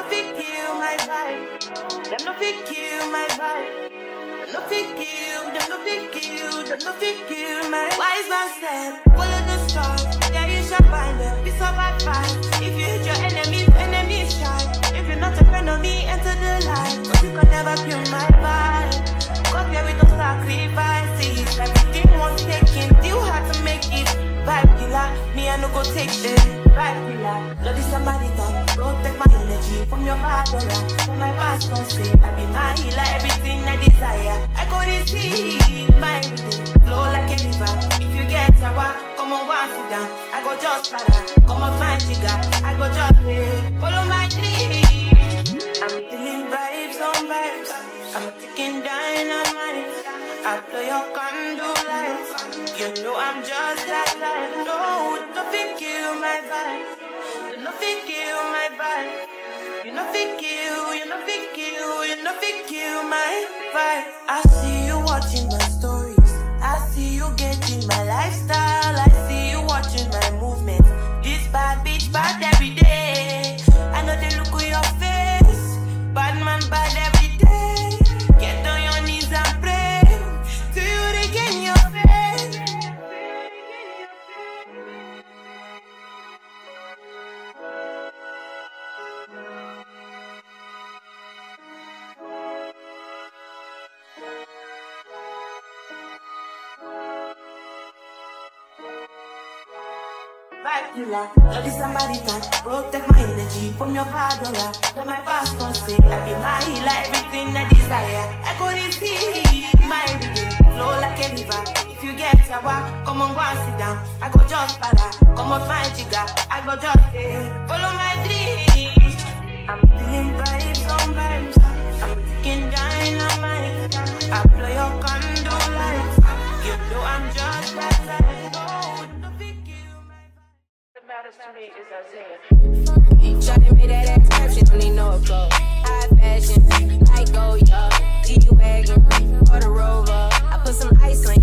no fit kill my vibe. Them no fit kill my vibe. Them no fit kill, them no fit kill, them no fit kill my wise man said, follow the star. Yeah, you shall find them. Be so bad vibes. If you hate your enemies, enemies try. If you're not a friend of me, enter the light. But you can never kill my vibe. Come here with no sacrifices. Everything was taken, you had to make it. Vibe killer, me I no go take it. Vibe killer, blood is somebody that protect my energy from your bad oh aura. From my past don't say I be my healer, everything I desire. I go receive my everything, flow like a river. If you get sour, come on one sit down. I go just para, come on find jigger. I go just play, follow my dream. I'm feeling vibes on vibes. I'm taking dynamite. I blow your candle lights. You know I'm just that life. No, nothing kill my vibe. Nothing kill my vibe. You nothing kill, you nothing kill, you nothing kill my vibe. I see you watching my Vibe killer, love is somebody that protect my energy from your bad aura. Let my past say I be my healer, everything I desire. I go receive my rhythm, flow like a river. If you get sour, come on, go and sit down. I go just para, come on, find jigger. I go just eh, follow my dreams. I'm feeling vibes on. Applause. High fashion, like go, yeah. G-Wagon, or the Rover. I put some ice on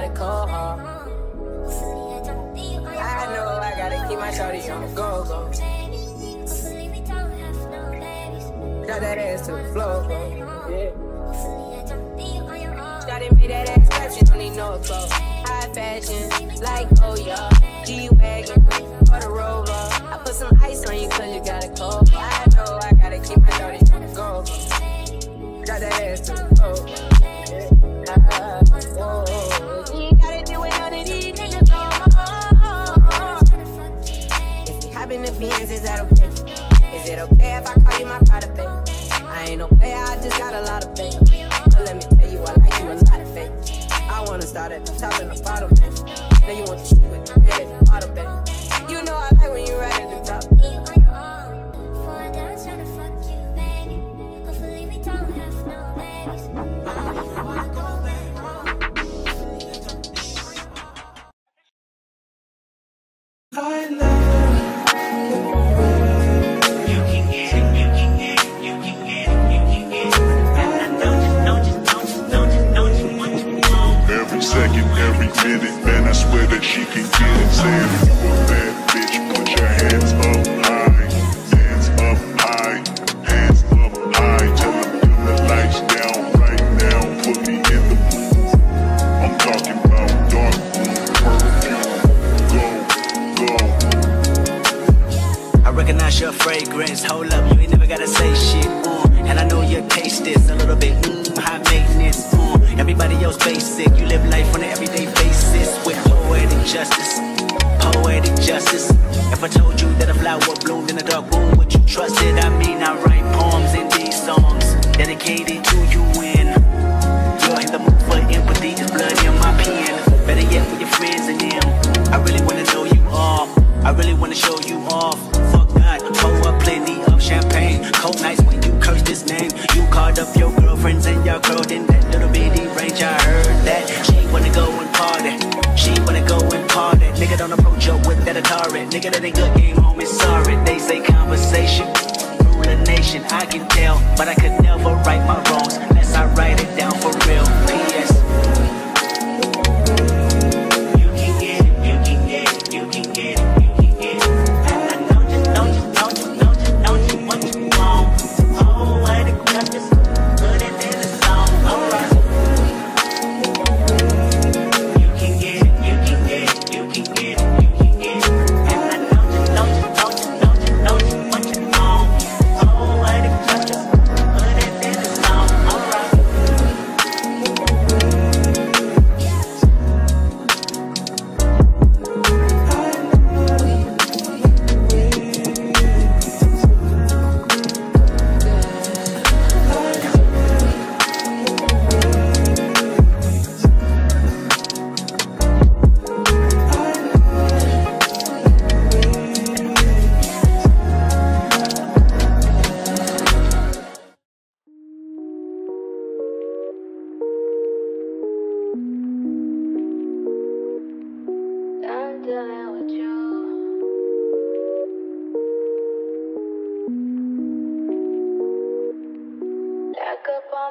got it cold. I know I gotta keep my shorty on the go, go. Drop that ass to the floor. Yeah. Shawty made that ass clap, she don't need no applause. High fashion, like oh yeah, G-Wagon, or the Rover. I put some ice on you cause you got it cold. I know I gotta keep my shorty on the go, go. Drop that ass to the floor. Yeah. Ah, whoa. You Fiends, is that okay? Is it okay if I call you my private babe? I ain't no player, I just got a lot of faith. But let me tell you, I like you a lot of faith. I wanna start at the top and the bottom, man. Now you want the shit with the head and the bottom, man. You know I like when you ride at justice. If I told you that a flower bloomed in a dark room, would you trust it? I mean, I write poems in these songs dedicated Thinking it ain't good game, homie, sorry. They say conversation, rule a nation. I can tell, but I could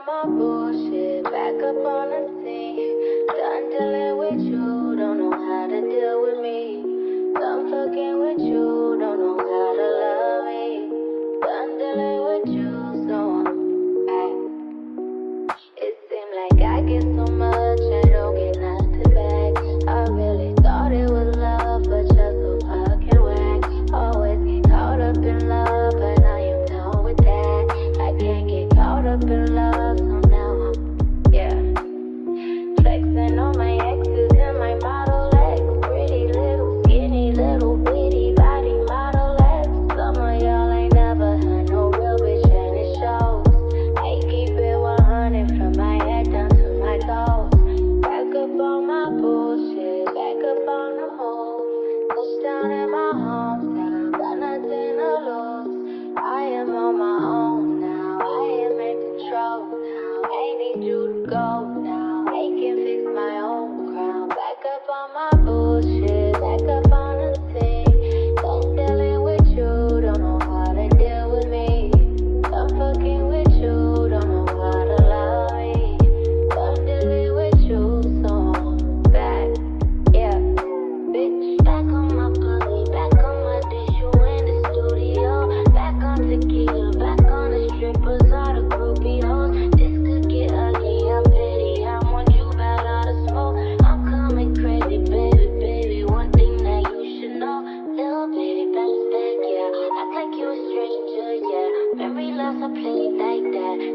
my bullshit, back up on the scene. Done dealing with you, don't know how to deal with me.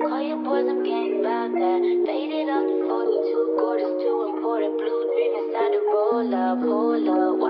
Call your boys, I'm gang about that. Faded off the 42 gorgeous, too important. Blue dream inside the roll up, hold up.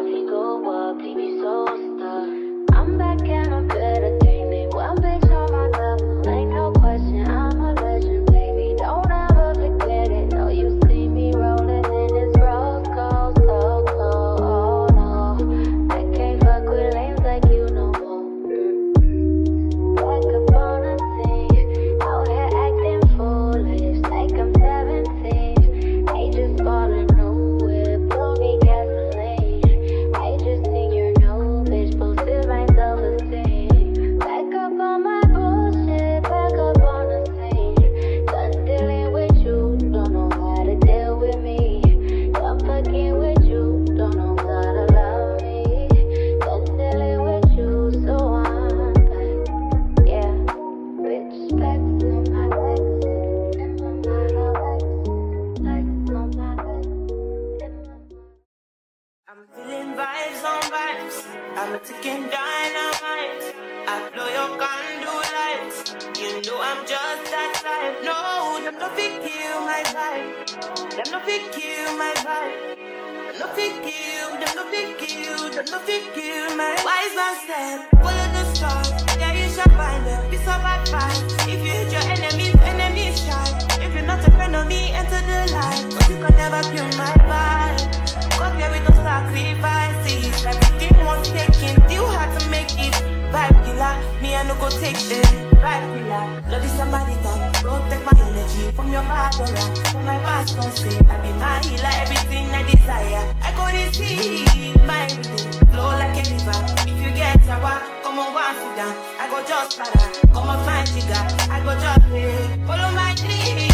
Say I be my healer, everything I desire. I go to my everything flow like a river. If you get sour, come on, and sit down. I go just para, come on, find jigger. I go just play, follow my dream.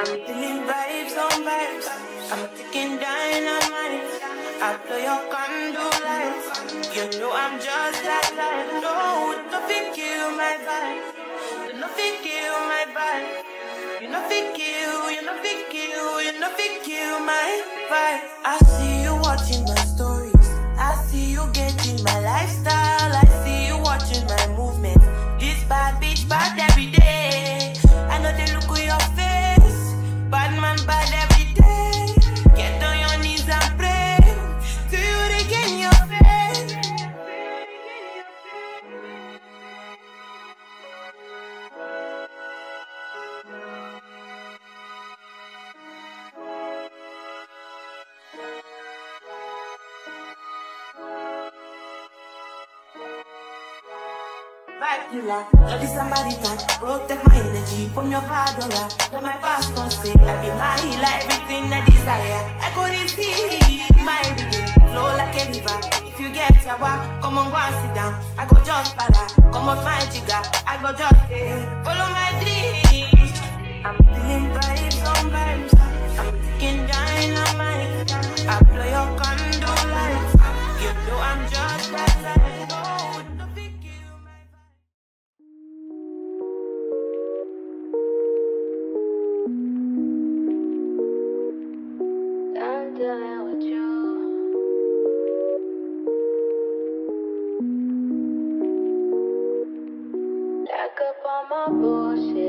I'm feeling vibes on vibes. I'm taking dynamite. I blow your candle lights. You know I'm just that. No, nothing kill my vibe. Nothing kill my vibe. You nothing kill, you nothing kill, you nothing kill my vibe. I see you watching my Killer, love is somebody that protect my energy from your bad aura. Let my past don't say I be my healer, everything I desire. I to see my everything flow like a river. If you get sour, come on, go and sit down. I go just para, come on, find jigger. I go just eh, follow my dreams. I'm feeling on vibes. I'm taking dynamite. I blow your bullshit,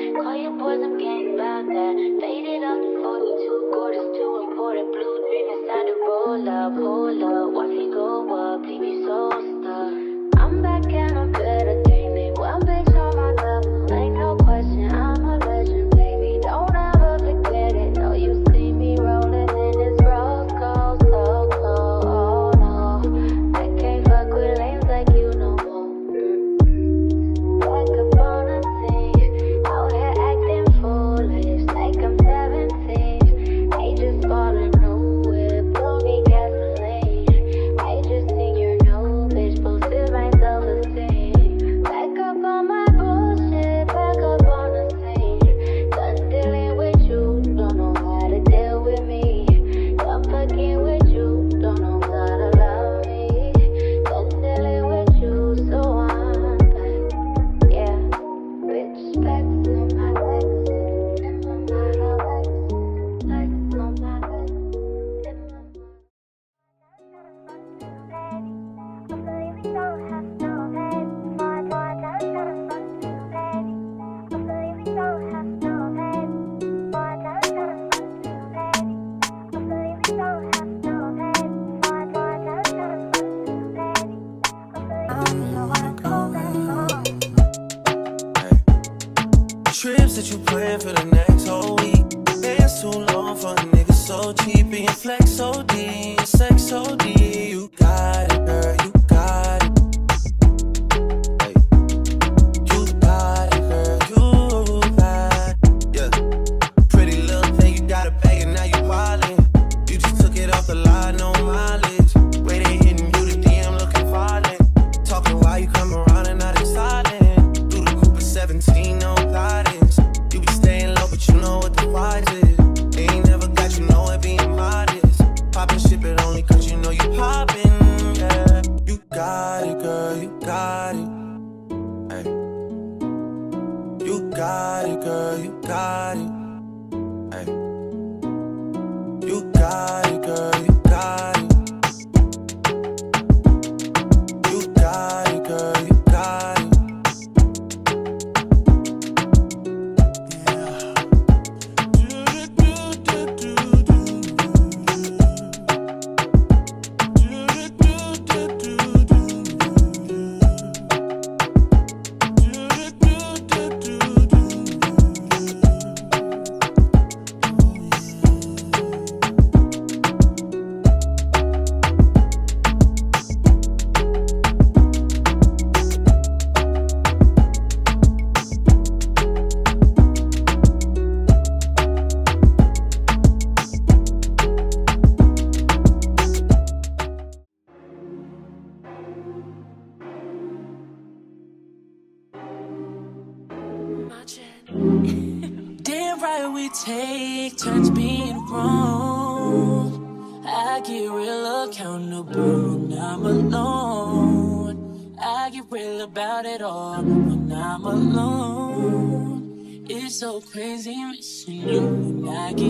Call your boys, I'm getting by. that. Faded off the 42 quarters, too important. Blue dream inside the roll up, pull up. Watch me go up, leave me so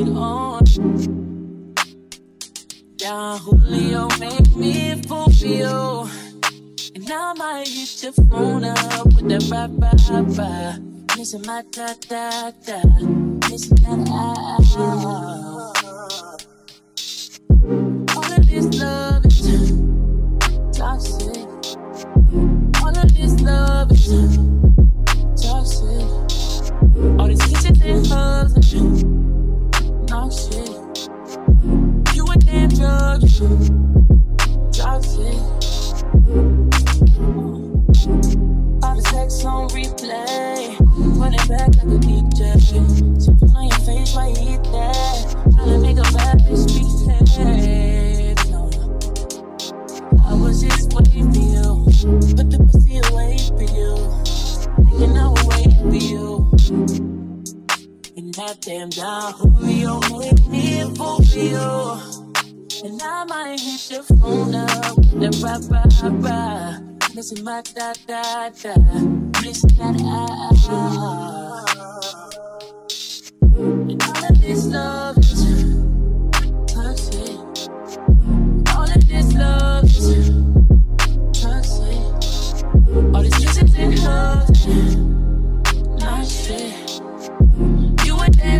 when on. Down Julio make me fulfill. And I might hit your phone up with that rap, rap, rap. Missing my da da da. Missing that ah ah ah. All of this love is toxic. All of this love is toxic. All these kisses and hugs shit. You a damn drug. Toxic. All the sex on replay. Run it back like a DJ. Something on your face while you eat that. Trying to make a bad bitch behave. No. I was just waiting for you. Put the That damn down Julio me fall for you. And I might hit your phone up that rah rah rah. Missing my da da da. Missing that ah ah. And all of this love is toxic. All of this love is toxic. All these kisses and hugs, not shit.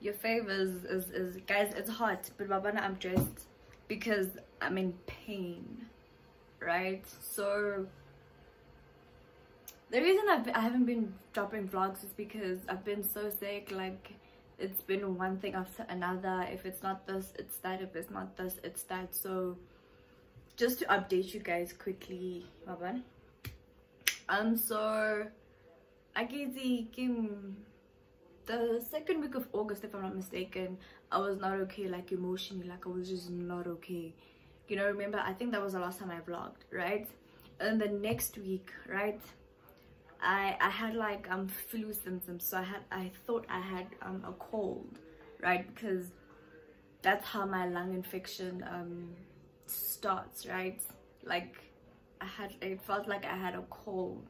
Your favors is, is, guys, it's hot, but Babana, I'm dressed because I'm in pain, right? So, the reason I've, I haven't been dropping vlogs is because I've been so sick, like, it's been one thing after another if it's not this it's that if it's not this it's that so just to update you guys quickly Maban. um so I gave the game the second week of August if I'm not mistaken I was not okay like emotionally like I was just not okay. You know remember I think that was the last time I vlogged right? And the next week right I I had like um flu symptoms so I had I thought I had um a cold right? Because that's how my lung infection um starts right? Like I had it felt like I had a cold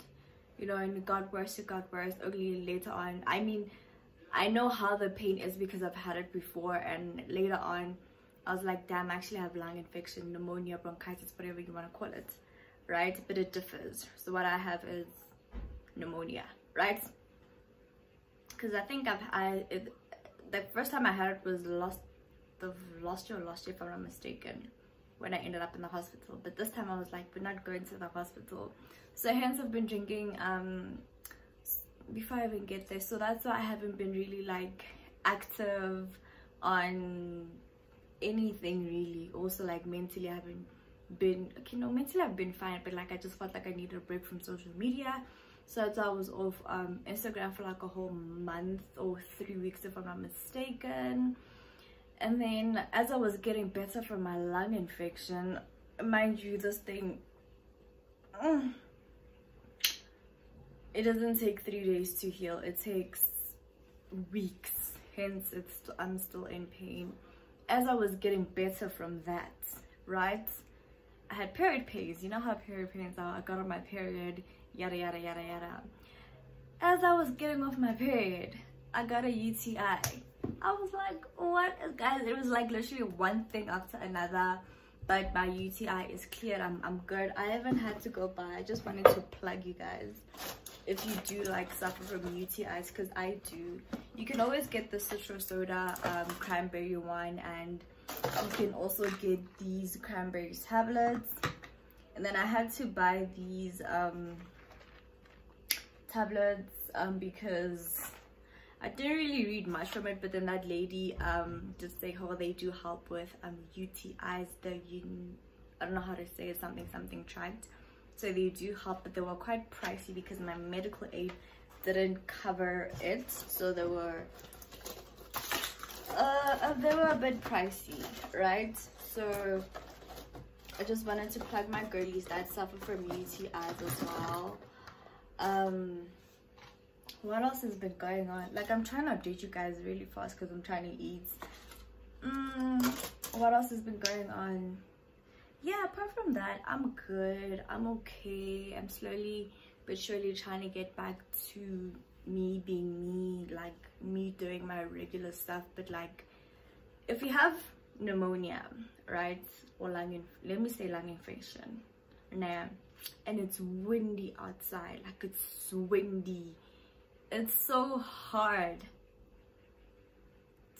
you know and it got worse it got worse only later on. I mean I know how the pain is because I've had it before and later on I was like damn I actually have lung infection pneumonia bronchitis whatever you want to call it right? But it differs. So what I have is pneumonia right? Because I think I've I it, the first time I had it was last the last year or last year if I'm not mistaken when I ended up in the hospital. But this time I was like we're not going to the hospital. So hence I've been drinking um before I even get there. So that's why I haven't been really like active on anything really. Also like mentally I haven't been okay no mentally I've been fine but like I just felt like I needed a break from social media. So that's why I was off um Instagram for like a whole month or three weeks if I'm not mistaken. And then as I was getting better from my lung infection mind you this thing mm, it doesn't take three days to heal. It takes weeks. Hence it's i'm still in pain. As i was getting better from that right i had period pains. You know how period pains are? I got on my period yada yada yada yada. As i was getting off my period i got a uti i. Was like what? Guys it was like literally one thing after another but my UTI is cleared. I'm, I'm good. I haven't had to go by. I just wanted to plug you guys if you do like suffer from UTIs because I do. You can always get the Citro-Soda um, cranberry wine and you can also get these cranberry tablets. And then I had to buy these um, tablets um, because I didn't really read much from it, but then that lady um just say how they do help with um UTIs. The I don't know how to say it, something something tract. So they do help, but they were quite pricey because my medical aid didn't cover it. So they were uh, uh they were a bit pricey, right? So I just wanted to plug my girlies that suffer from UTIs as well. Um what else has been going on like i'm trying to update you guys really fast because i'm trying to eat mm, what else has been going on yeah apart from that i'm good. I'm okay. I'm slowly but surely trying to get back to me being me like me doing my regular stuff. But like if you have pneumonia right or lung let me say lung infection nah, and it's windy outside like it's windy it's so hard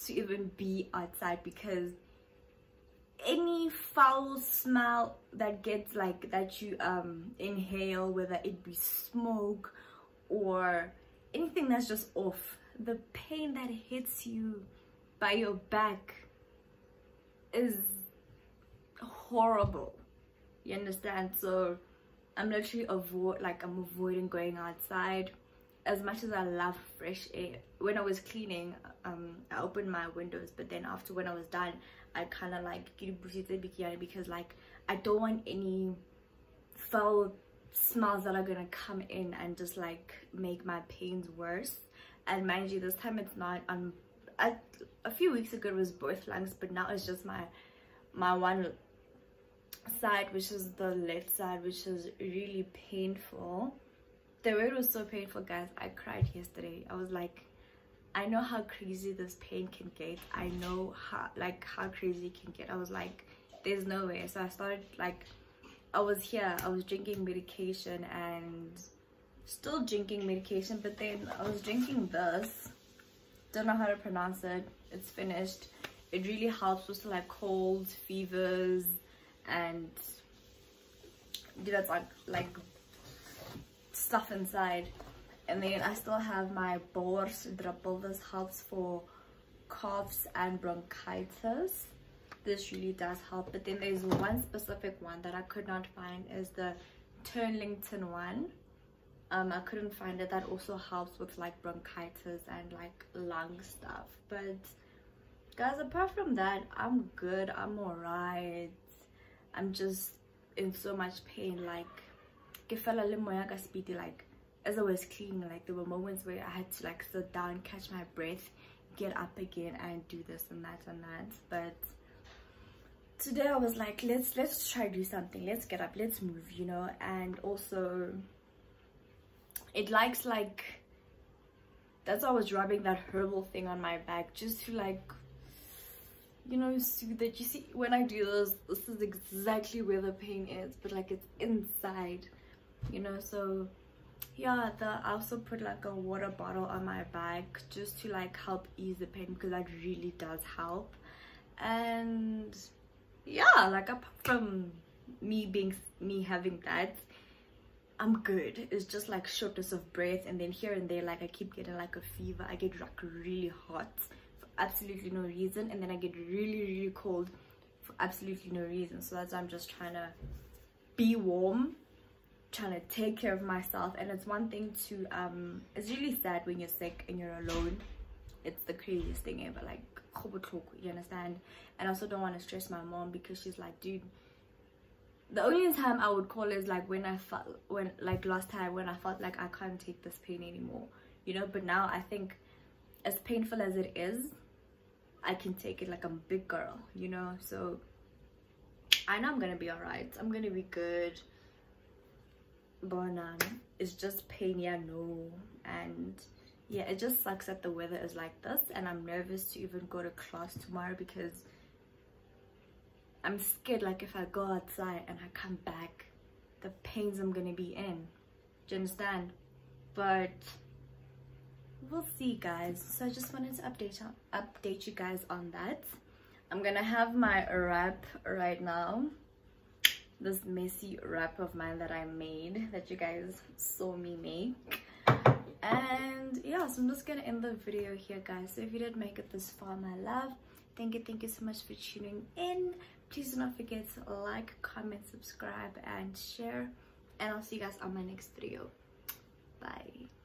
to even be outside because any foul smell that gets like that you um inhale whether it be smoke or anything that's just off the pain that hits you by your back is horrible. You understand? So i'm literally avoid like i'm avoiding going outside. As much as I love fresh air, when I was cleaning, um, I opened my windows, but then after when I was done, I kind of like because like I don't want any foul smells that are gonna come in and just like make my pains worse. And mind you, this time it's not. Um, a few weeks ago it was both lungs, but now it's just my my one side, which is the left side, which is really painful the road was so painful guys i cried yesterday i was like i know how crazy this pain can get. I know how like how crazy it can get. I was like there's no way. So i started like i was here. I was drinking medication and still drinking medication but then i was drinking this. Don't know how to pronounce it. It's finished. It really helps with like colds fevers and that's like like stuff inside and then I still have my Bors Druppel this helps for coughs and bronchitis. This really does help but then there's one specific one that I could not find is the Turlington one. Um I couldn't find it. That also helps with like bronchitis and like lung stuff. But guys apart from that I'm good. I'm alright. I'm just in so much pain. Like ke fela le moya ka speedy like as I was cleaning like there were moments where I had to like sit down catch my breath get up again and do this and that and that. But today I was like let's let's try do something. Let's get up. Let's move you know? And also it likes like that's why I was rubbing that herbal thing on my back just to like you know soothe it you see when I do this this is exactly where the pain is but like it's inside you know? So yeah the I also put like a water bottle on my back just to like help ease the pain because that really does help. And yeah like apart from me being me having that i'm good. It's just like shortness of breath and then here and there like i keep getting like a fever. I get like really hot for absolutely no reason and then i get really really cold for absolutely no reason. So that's why i'm just trying to be warm trying to take care of myself and it's one thing to um it's really sad when you're sick and you're alone. It's the craziest thing ever like you understand? And I also don't want to stress my mom because she's like dude the only time I would call is like when I felt when like last time when I felt like I can't take this pain anymore you know? But now I think as painful as it is I can take it like a big girl you know? So I know I'm gonna be all right I'm gonna be good um, it's just pain yeah no. And yeah it just sucks that the weather is like this. And i'm nervous to even go to class tomorrow because i'm scared like if i go outside and i come back the pains i'm gonna be in. Do you understand? But we'll see guys. So i just wanted to update update you guys on that. I'm gonna have my wrap right now this messy wrap of mine that i made that you guys saw me make. And yeah so i'm just gonna end the video here guys. So if you did make it this far my love thank you thank you so much for tuning in. Please do not forget to like comment subscribe and share. And i'll see you guys on my next video. Bye